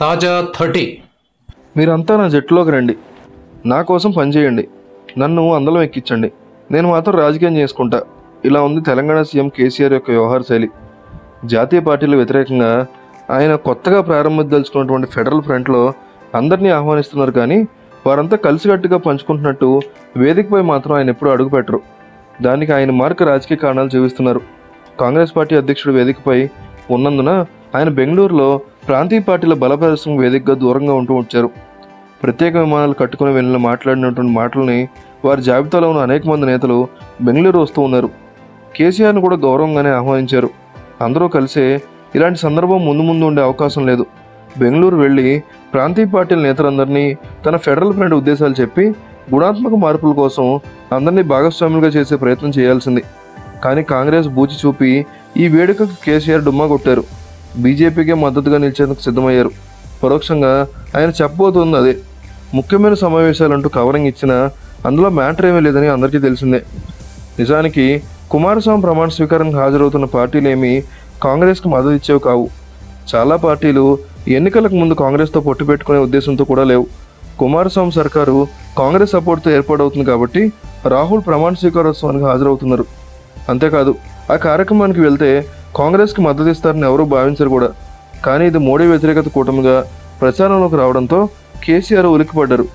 తాజా థర్టీ. మీరంతా నా జట్టులోకి రండి. నా కోసం పనిచేయండి నన్ను అందలం ఎక్కించండి. నేను మాత్రం రాజకీయం చేసుకుంటా. ఇలా ఉంది తెలంగాణ సీఎం కేసీఆర్ యొక్క వ్యవహార శైలి. జాతీయ పార్టీల వ్యతిరేకంగా ఆయన కొత్తగా ప్రారంభించదలుచుకున్నటువంటి ఫెడరల్ ఫ్రంట్లో అందరినీ ఆహ్వానిస్తున్నారు కానీ వారంతా కలిసికట్టుగా పంచుకుంటున్నట్టు వేదికపై మాత్రం ఆయన ఎప్పుడూ అడుగుపెట్టరు. దానికి ఆయన మార్క రాజకీయ కారణాలు చూపిస్తున్నారు. కాంగ్రెస్ పార్టీ అధ్యక్షుడు వేదికపై ఉన్నందున ఆయన బెంగళూరులో ప్రాంతీయ పార్టీల బల వేదికగా దూరంగా ఉంటూ వచ్చారు. ప్రత్యేక విమానాలు కట్టుకుని వెళ్ళిన మాట్లాడినటువంటి మాటల్ని వారి జాబితాలో ఉన్న అనేక మంది నేతలు బెంగళూరు వస్తూ ఉన్నారు. కేసీఆర్ను కూడా గౌరవంగానే ఆహ్వానించారు. అందరూ కలిసే ఇలాంటి సందర్భం ముందు ముందు ఉండే అవకాశం లేదు. బెంగళూరు వెళ్ళి ప్రాంతీయ పార్టీల నేతలందరినీ తన ఫెడరల్ ఫ్రంట్ ఉద్దేశాలు చెప్పి గుణాత్మక మార్పుల కోసం అందరినీ భాగస్వాములుగా చేసే ప్రయత్నం చేయాల్సింది. కానీ కాంగ్రెస్ బూచి చూపి ఈ వేడుకకు కేసీఆర్ డుమ్మా కొట్టారు. బీజేపీకే మద్దతుగా నిలిచేందుకు సిద్ధమయ్యారు. పరోక్షంగా ఆయన చెప్పబోతుంది అదే. ముఖ్యమైన సమావేశాలంటూ కవరింగ్ ఇచ్చిన అందులో మ్యాటర్ ఏమీ లేదని అందరికీ తెలిసిందే. నిజానికి కుమారస్వామి ప్రమాణ స్వీకారానికి హాజరవుతున్న పార్టీలేమీ కాంగ్రెస్కి మద్దతు ఇచ్చేవి కావు. చాలా పార్టీలు ఎన్నికలకు ముందు కాంగ్రెస్తో పొట్టు పెట్టుకునే ఉద్దేశంతో కూడా లేవు. కుమారస్వామి సర్కారు కాంగ్రెస్ సపోర్ట్తో ఏర్పాటవుతుంది కాబట్టి రాహుల్ ప్రమాణ స్వీకారోత్సవానికి హాజరవుతున్నారు. అంతేకాదు ఆ కార్యక్రమానికి వెళ్తే కాంగ్రెస్కి మద్దతు ఇస్తారని ఎవరూ భావించరు కూడా. కానీ ఇది మోడీ వ్యతిరేకత కూటమిగా ప్రచారంలోకి రావడంతో కేసీఆర్ ఉలిక్కిపడ్డారు.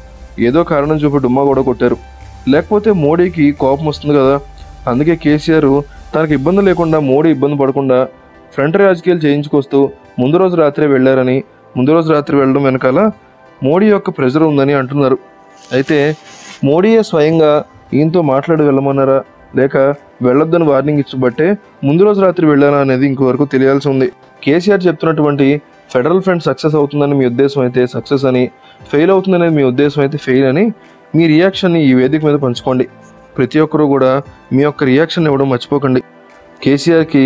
ఏదో కారణం చూపి డుమ్మా కూడా కొట్టారు. లేకపోతే మోడీకి కోపం వస్తుంది కదా. అందుకే కేసీఆర్ తనకు ఇబ్బంది లేకుండా మోడీ ఇబ్బంది పడకుండా ఫ్రంట్ రాజకీయాలు చేయించుకొస్తూ ముందు రోజు రాత్రే వెళ్ళారని ముందు రోజు రాత్రి వెళ్ళడం వెనకాల మోడీ యొక్క ప్రెజర్ ఉందని అంటున్నారు. అయితే మోడీయే స్వయంగా ఈయనతో మాట్లాడి వెళ్ళమన్నారా? లేక వెళ్ళొద్దని వార్నింగ్ ఇచ్చబట్టే ముందు రోజు రాత్రి వెళ్ళాలా అనేది ఇంకొవరకు తెలియాల్సి ఉంది. కేసీఆర్ చెప్తున్నటువంటి ఫెడరల్ ఫ్రంట్ సక్సెస్ అవుతుందని మీ ఉద్దేశం అయితే సక్సెస్ అని ఫెయిల్ అవుతుందనేది మీ ఉద్దేశం అయితే ఫెయిల్ అని మీ రియాక్షన్ని ఈ వేదిక మీద పంచుకోండి. ప్రతి ఒక్కరూ కూడా మీ యొక్క రియాక్షన్ ఇవ్వడం మర్చిపోకండి. కేసీఆర్కి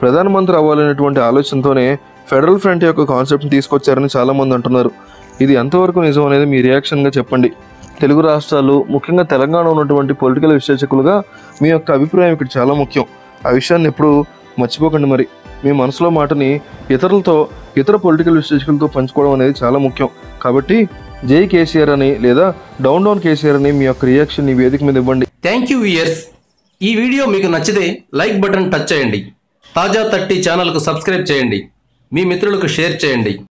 ప్రధానమంత్రి అవ్వాలనేటువంటి ఆలోచనతోనే ఫెడరల్ ఫ్రంట్ యొక్క కాన్సెప్ట్ని తీసుకొచ్చారని చాలామంది అంటున్నారు. ఇది ఎంతవరకు నిజం అనేది మీ రియాక్షన్గా చెప్పండి. తెలుగు రాష్ట్రాలు ముఖ్యంగా తెలంగాణ ఉన్నటువంటి పొలిటికల్ విశ్లేషకులుగా మీ యొక్క అభిప్రాయం ఇక్కడ చాలా ముఖ్యం. ఆ విషయాన్ని ఎప్పుడు మర్చిపోకండి మరి. మీ మనసులో మాటని ఇతరులతో ఇతర పొలిటికల్ విశ్లేషకులతో పంచుకోవడం అనేది చాలా ముఖ్యం. కాబట్టి జై కేసీఆర్ అని లేదా డౌన్ డౌన్ కేసీఆర్ అని మీ యొక్క రియాక్షన్ ఈ వేదిక మీద ఇవ్వండి. థ్యాంక్ యూ ఇయర్స్ ఈ వీడియో మీకు నచ్చితే లైక్ బటన్ టచ్ చేయండి. తాజా థర్టీ ఛానల్కు సబ్స్క్రైబ్ చేయండి. మీ మిత్రులకు షేర్ చేయండి.